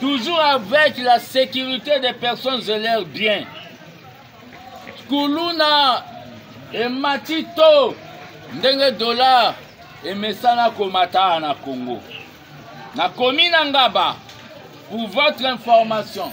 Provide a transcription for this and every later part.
Toujours avec la sécurité des personnes et leurs biens. Kuluna et Matito, ndenge dollar et mesana komata na Congo. Na commune Ngaba, pour votre information,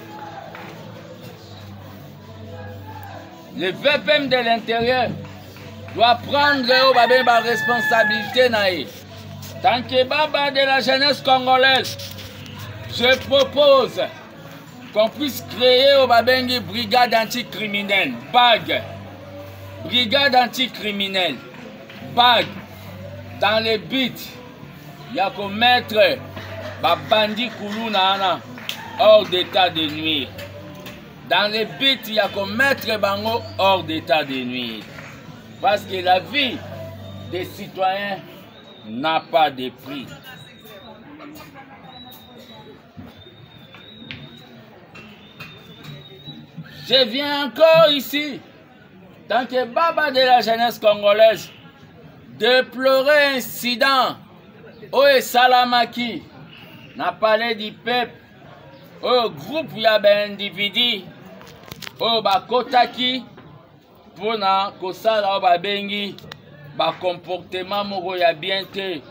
Le VPM de l'intérieur doit prendre oyo babengi baresponsabilité na ye tant que baba de la jeunesse congolaise je propose qu'on puisse créer oyo babengi brigade anticriminelle bague brigade anticriminelle bague dans le but ya commettre babandi kuluna wana hors d'état de nuire. Dans le but ya commettre bango hors d'état de nuire. Parce que la vie des citoyens n'a pas de prix. Je viens encore ici, Tant que Baba de la jeunesse congolaise déplorait incident oyo esalamaki na palais du peuple oyo groupe ya baindividu oyo bakotaki mpo na kosala oyo babengi bacomportement moko ya bien te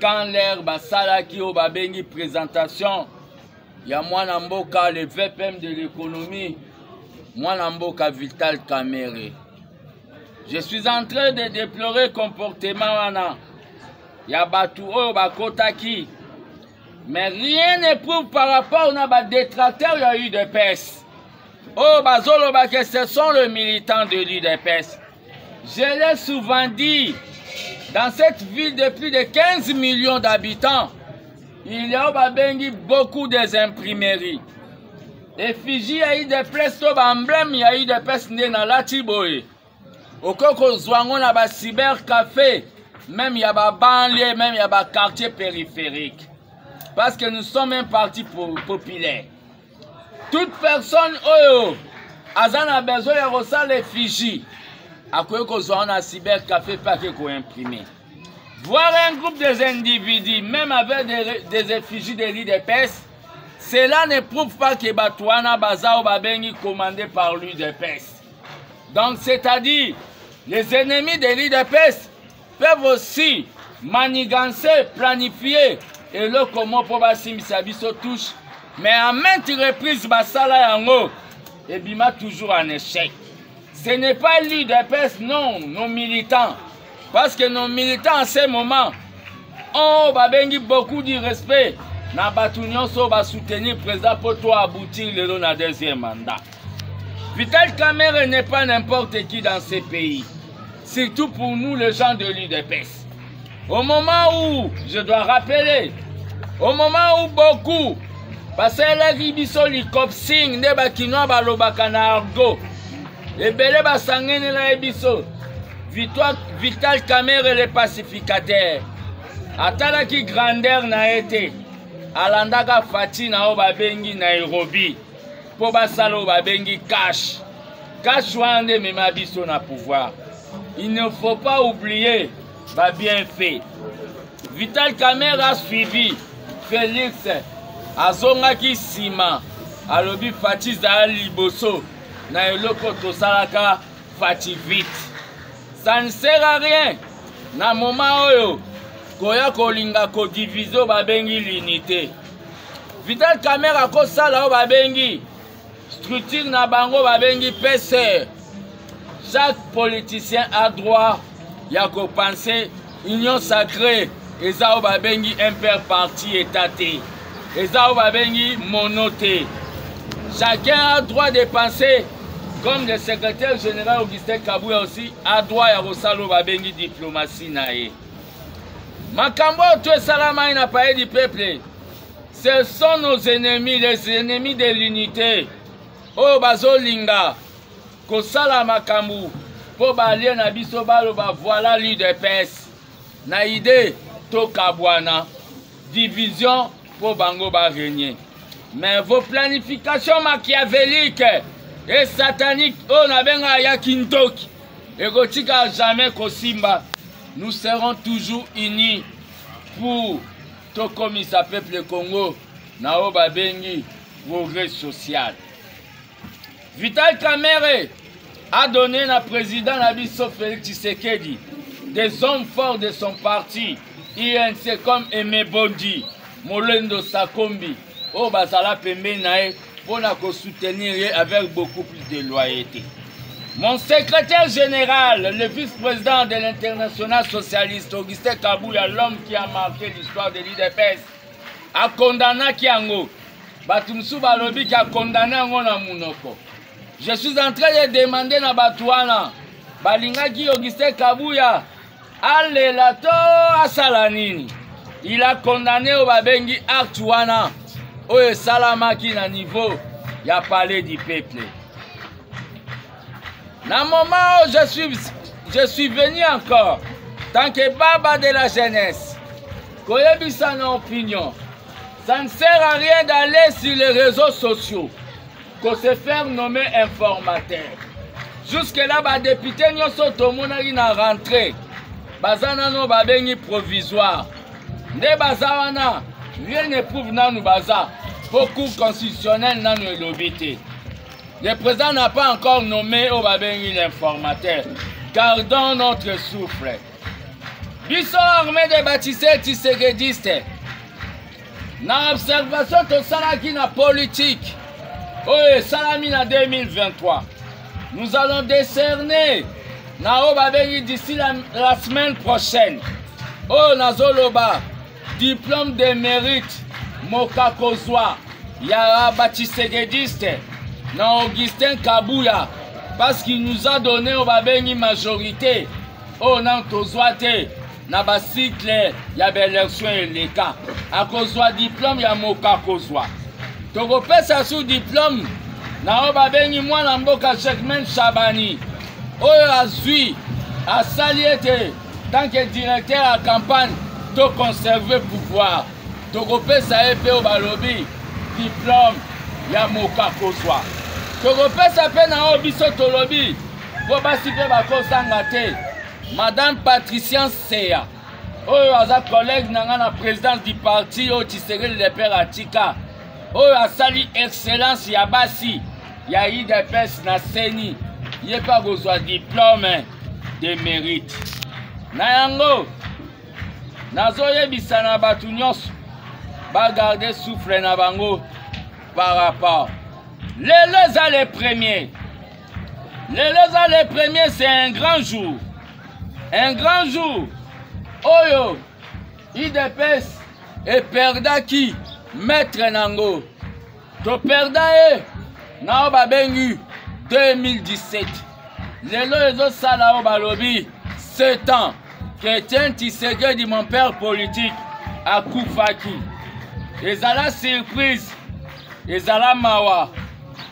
quand leur basalaki oyo babengi présentation ya mwana mboka le vpm de l'économie mwana mboka vital kamere je suis en train de déplorer comportement wana ya bato oyo bakotaki mais rien ne prouve par rapport na badetracteur ya udps oyo oh, bazolobaka ce sont le militant de l'udps Je l'ai souvent dit, dans cette ville de plus de 15 millions d'habitants, il y a babengi beaucoup des imprimeries. Effigie ya UDPS to ba emblème ya UDPS nde nalati boye. Okoki kozwa yango na ba cyber café, même ya ba banlieue, même ya ba quartier périphérique. Parce que nous sommes un parti po populaire. toute personne oyo aza na besoin ya kosala effigie akoki kozwa wana cyber café mpe ake koimprime voir un groupe des individus même avec des, des effigies de l'udps cela ne prouve pas que bato wana baza oyo babengi commandé par l'udps donc c'est-à-dire les ennemis de l'udps peuvent aussi manigancer, planifier eloko moko mpo basimbisa biso touche mais en maintes reprises basala yango ebima toujours en échec ce n'est pas l'udps non nos militants parce que nos militants en ce moment oh babengi beaucoup du respect na bato nyonso basoutenir président mpo to aboutir lelo na deuxième mandat Vital Kamerhe n'est pas n'importe qui dans ce pays. Surtout pour nous, les gens de l'UDPS. Au moment où, je dois rappeler, au moment où beaucoup basalelaki biso likopsing nde bakinois balobaka na argo ebele basangenela ye biso vital kamere le pacificateur atalaki grandeur na ye te alandaka fati na oyo babengi nairobi mpo basala oyo babengi cash cash wana nde emema biso na pouvoir il ne faut pas oublier ba bien fait vital kamer a suivi félix azongaki nsima alobi faci zala liboso na eloko tosalaka faci vite ça ne sert à rien na moment oyo koya kolinga kodivise oyo babengi l'unité vital kamer akosala oyo babengi structure na bango babengi pese chaque politicien a droit ya kopense union sacrée eza oyo babengi imper parti eta te eza oyo babengi mono te chacun a droit de penser comme le secrétaire général augustin kabuya aussi a droit ya kosala oyo babengi diplomatie na ye makambo oyo to esalamaki na palais du peuple ce sont nos ennemis les ennemis de l'unité oyo bazolinga kosala makambo mpo balie na biso baloba voilà l'udps na idee tokabwana division mpo bango baregne mais vos planification machiavelique e satanique oyo nabengaka ya kintoki ekotika jamais kosimba Nous serons toujours unis pour tokomisa peuple Congo na oyo babengi progrès social. Vital Kamerhe a donné na président na biso Félix Tshisekedi des hommes forts de son parti INC comme Aimé Bondi, Molendo Sakombi oyo bazala pembeni na ye mpo na kosoutenir ye avec beaucoup plus de loyauté mon secrétaire général le vice-président de l'international socialiste augustin kabuya l'homme qui a marqué l'histoire de l'idps akondanaki yango bato mosusu balobi ki akondane yango na monoko je suis en train de demander na bato wana balingaki augustin kabuya alela to asala nini il a condamné oyo babengi acte wana oyo esalamaki na niveau ya palais du peuple na moment oyo je suis, je suis venu encore tant que baba de la jeunesse koyebisa na opinion ça ne sert à rien d'aller sur les réseaux sociaux ko se faire nommer informateur jusque là badepute nyonso tomonaki na rentrée baza nano babengi provisoire nde baza wana rien ne prouve nanu baza mpo cour constitutionnelle nanu elobi te le président n'a pas encore nommé oyo babengi l'informateur gardons notre souffle biso armée de baptise tisekediste na observation tosalaki na politike oyo esalami na 2023 nous allons décerner na oyo babengi d'ici la, la semaine prochaine oyo nazoloba diplôme de mérite moka kozwa ya bachisekediste na augustin kabuya parce qu'il nous a donné oyo babengi majorité oyo nano tozwa te na basikle ya baelektio eleka akozwa diplome ya moko akozwa tokopesa su diplome na oyo babengi mwana mboka chekmen shabani oyo azwi asali ete tanke directeur ya campagne toconserve pouvoir tokopesa ye mpe oyo balobi diplome ya moka kozwa tokopesa mpe na oyo biso tolobi mpo basi mpe bakosanga te Madame Patrician Seya, oyo aza collègue na nga na présidence du parti oyo Tshisekedi le père atika, oyo asali excellence ya basi ya IDPS na CENI, ye mpe akozwa diplome de mérite. Na yango nazoyebisa na bato nyonso bagarde souffle na bango par rapport lelo eza le premier lelo eza le premier c'est un grand jour un grand jour oyo idps eperdaki maître nango toperda ye na oyo babengi 2017 lelo ezosala oyo balobi 7 ans ketien tisekedi mon père politique akufaki ezala surprise ezala mawa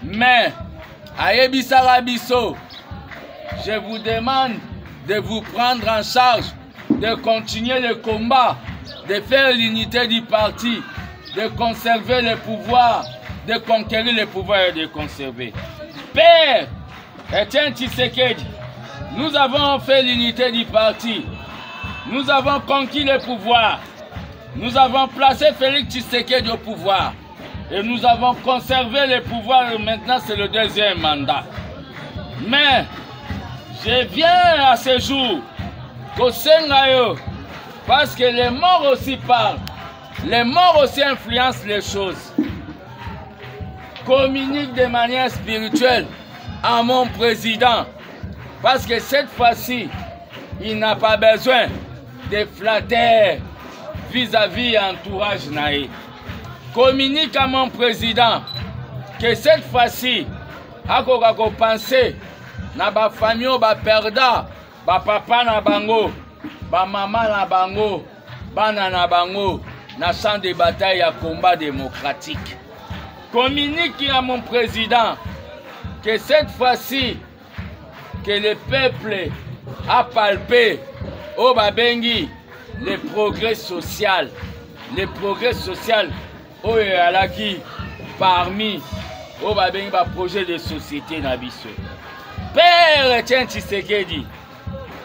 mais à je vous demande de vous prendre en charge de continuer le combat de faire l'unité du parti de conserver le pouvoir de conquérir le pouvoir et de conserver père Etienne Tisekedi, nous avons fait l'unité du parti nous avons conquis le pouvoir. Nous avons placé Félix Tshisekedi au pouvoir. Et nous avons conservé le pouvoir. maintenant, c'est le deuxième mandat. Mais je viens à ce jour parce que les morts aussi parlent. Les morts aussi influencent les choses. Communique de manière spirituelle à mon président. Parce que cette fois-ci, il n'a pas besoin des flatteurs vis-à-vis ya entourage na ye communique à mon président que cette fois-ci akoka kopense na bafamille oyo baperda bapapa na bango bamama na bango bana na bango na champ de bataille ya combat démocratique communique à mon président que cette fois-ci que le peuple a palpé oyo oh, babengi le progrès social le progrès social oyo eyalaki parmi oyo oh, babengi baprojet de société na biso père etienne tshisekedi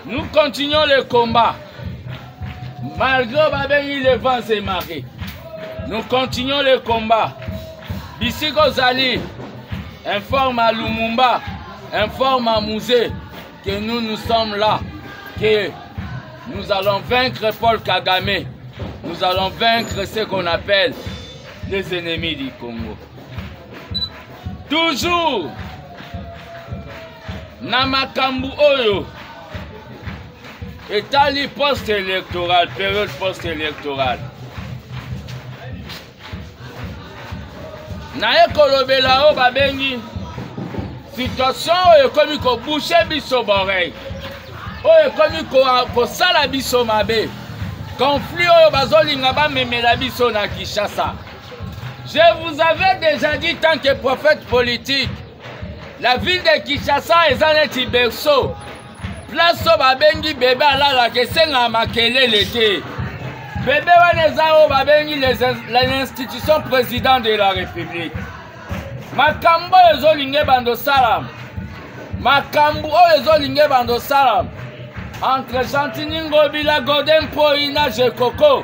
nous continuons le combat malgré oyo babengi le vent et maré nous continuons le combat bisika ozali informe à lumumba informe à musée que nous nous sommes là que Nous allons vaincre Paul Kagame. Nous allons vaincre ce qu'on appelle les ennemis du Congo. Toujours na makambo oyo etali poste électorale période poste électorale naye kolobela oyo babengi situation oyo ekomi kobushe biso boreille oyo ekomi kosala biso mabe conflit oyo bazolinga bamemela biso na kinshasa je vous avais déjà dit tant que prophète politique La ville de Kinshasa eza neti berceau place oyo babengi bebe alalaka esengaka makelele te bebe wana eza oyo babengi l'institution président de la république makambo oyo ezolinga ebanda osalama makambo oyo ezolinga ebanda osalama entre gentini ngobila golden poi na jekoko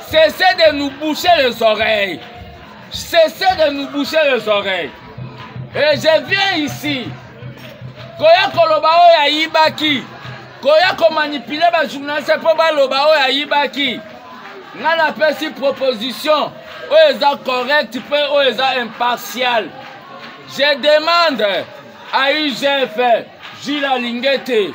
Cessez de nous boucher les oreilles. Cessez de nous boucher les oreilles. Et je viens ici. Koya koloba oyo ayibaki. Koya komanipule ba journaliste mpo baloba oyo ayibaki. Nga napesi proposition oyo eza correcte mpe oyo eza impartiale. Je demande à UGF, Gilles Alingete,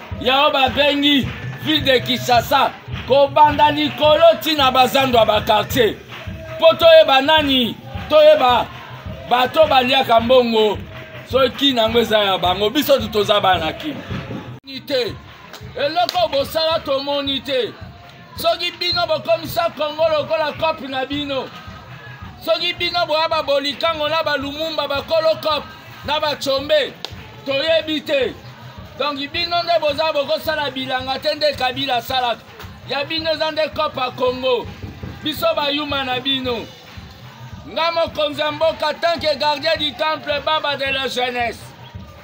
yango babengi ville de kinshasa kobanda likolo ntina bazando ya bakartier mpo toyeba nani toyeba bato baliaka mbongo soki nango eza ya bango biso tu toza bana kini te eloko bosala tomoni te soki bino bokomisa kongo lokola cope na bino soki bino boya babolikango na balumumba bakolo cope na bacombe toyebi te donk bino nde boza bokosala bilanga te nde kabila asalaka ya bino eza nde cope ya kongo biso bayuma na bino nga mokonzi ya mboka tanke gardien du temple baba de la jeunesse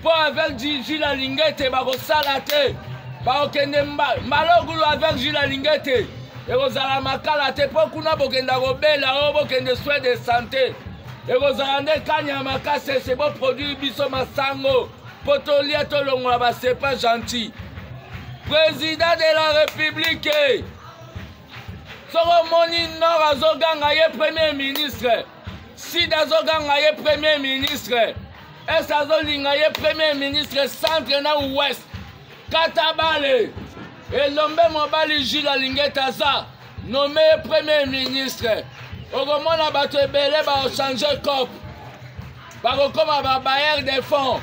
mpo avec jiji la lingete bakosala te bakokende mbalogulu avec jiji la lingete ekozala makala te mpo kuna bokenda kobela oyo bokende soin de santé ekozala nde kanya makasi ese boproduire biso masango mpo tolia tolongola basepa gentil président de la république soki omoni nord azoganga ye premier ministre sida azoganga ye premier ministre est azolinga ye premier ministre centre na ouest katabale elombe mobali jules alingi ete aza nome ye premier ministre okomona bato ebele bachange cope bakokoma babayer de fonds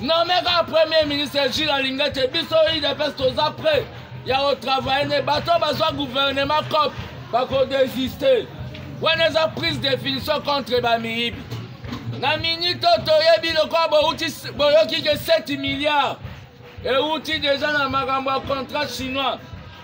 nome kaka premier ministre jile alinga te biso idps toza près ya kotravaille nde bato bazwa gouvernement cop bakodesiste wana eza prise de finition contre bamiyibi na minite oyo toyebi lokola boyoki ke 7 milliard euti deja na makambo ya contrat chinois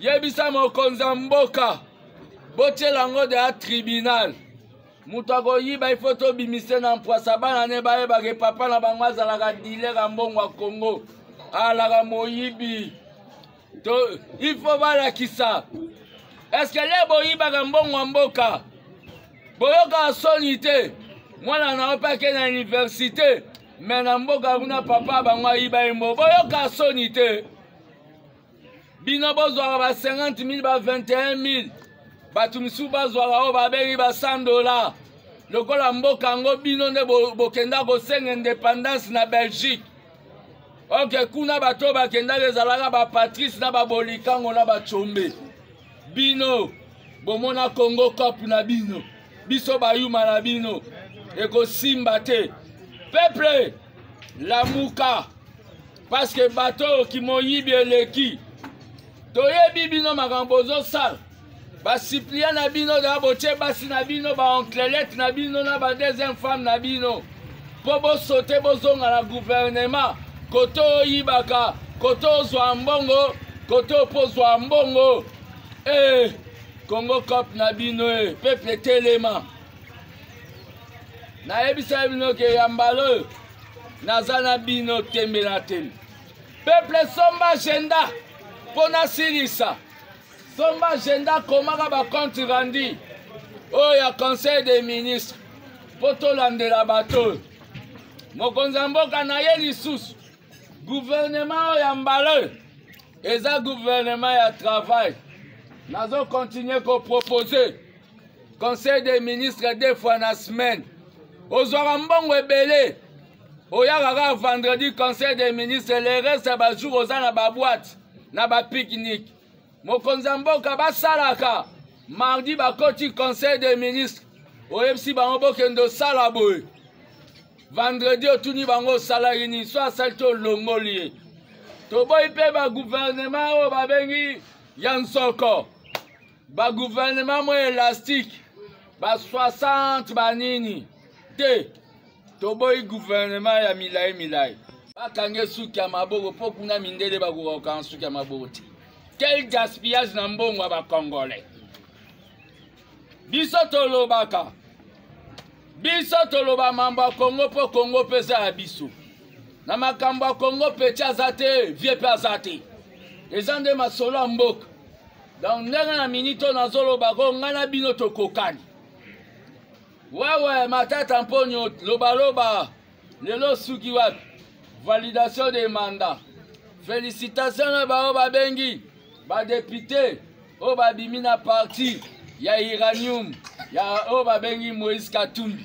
yebisa mokonzi ya mboka botyela yango deya tribinal moto akoyiba ifo tobimise na mpwasa bana ne bayebake papa na bango azalaka dilera mbongo ya kongo alaka moyibi to ifo balakisa eske le boyibaka mbongo ya mboka boyokaka soni te mwana na yo mpe ake na universite me na mboka kuna papa bango ayiba ye mbo boyokaka soni te bino bozwaka ba 50 000 ba 21 000 bato mosusu bazwaka oyo babengi ba 100 dollar lokola mboka yango bino nde bokenda kosenga independance na belgique oke kuna bato oyo bakendaki ezalaka bapatrice na babolikango na bacombe bino bomona congo cop na bino biso bayuma na bino ekosimba te peple lamuka paske bato oyo kimoyibi eleki toyebi bino makambo bozosala basiplia na bino daa botie basi na bino baonclelete na bino na badeuxième femme na bino mpo bosote bozonga na guvernema kote oyibaka kote ozwa mbongo kote opo ozwa mbongo ee eh, congo cop na bino e eh, peple telema nayebisa bino ke ya mbala oyo naza na bino tembe na tembe peple somba agenda mpo nasilisa somba agenda komaka bacompte randi oyo ya conseil des ministres mpo tolandela bato oyo mokonzi ya mboka na ye lisusu guvernema oyo ya mbala oyo eza guvernema ya travail nazokontinue kopropose conseil des ministres deux fois na semaine ozwaka mbongo ebele oyaka kaka vendredi conseil des ministres le reste ya bajour oza na baboite na bapiknike mokonzi ya mboka basalaka mardi bakoti conseil des ministres oyebisi bango bokende osala boye vendredi otuni bango osalaki nini so asali te olongoli ye toboyi mpe baguvernema oyo babengi ya nsoko ba gouvernement mo elastique ba 60 ba nini te toboyi gouvernement ya milai milai bakange suki ya maboko mpo kuna mindele bakoka kokanga suki ya maboko te quel gaspillage na mbongo ya bacongolais biso tolobaka biso toloba mambo ya kongo mpo kongo mpe eza ya biso na makambo ya kongo peti aza te vie mpe aza te eza nde masolo ya mboka donc ndenge na minute oyo nazoloba ko ngai na bino tokokani wewe matata mponyo lobaloba lelo suki wapi validation de mandat félicitation na baoyo babengi badepute oyo babimi na parti ya iranium ya oyo babengi moïse katumbi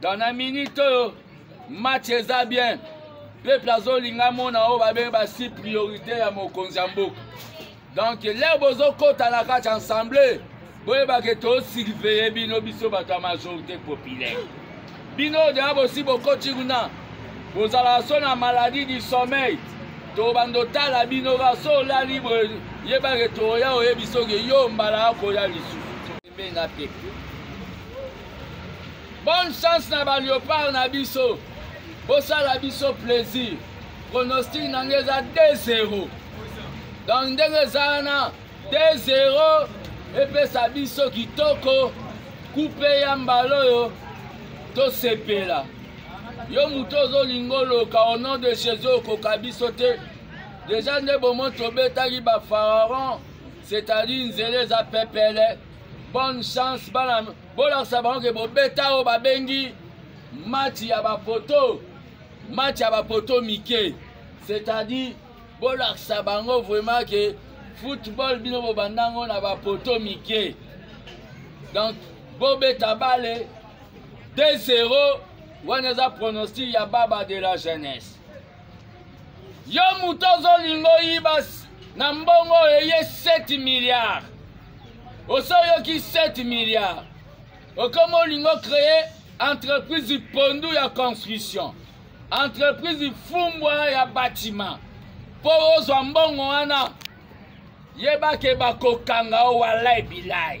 dans na minute oyo match eza bien peuple azolinga mona oyo babengi basi priorité ya mokonzi ya mboka donc leo bozokota na kati ensemble boyebake tosurveye bino biso bato ya majorité populaire bino oyo deya bosi bokoti kuna bozalaka so na maladie du sommeil tobanda otala bino ka so olali boye yebake toya oyebi soki yo mbala akoya lisusu mpe na pepe Bonne chance na ba leopard na biso. Bosala biso plaisir. Pronostic na ngai eza 2-0. Donc ndenge eza wana 2-0 epesa biso kitoko kupe ya mbala oyo tosepela. Yo moto ozolinga oloka au nom de Jésus okoka biso te. Deja nde bomoi tobetaki ba pharaon c'est-à-dire nzela eza pepele. bonne chance bana bolakisa bango ke bobeta oyo babengi match ya bapoto match ya bapoto mike c'est-à-dire bolakisa bango vraiment ke football bino bobanda yango na bapoto mike donc bobeta bale 2 0 wana eza pronostic ya baba de la jeunesse yo moto ozolinga oyiba na mbongo oyo eye 7 milliard oso oyoki 7 milliard okomi olingo créer entreprise pondu ya construction entreprise fumbwa ya bâtiment mpo ozwa mbongo wana yebake bakokanga o walai bilai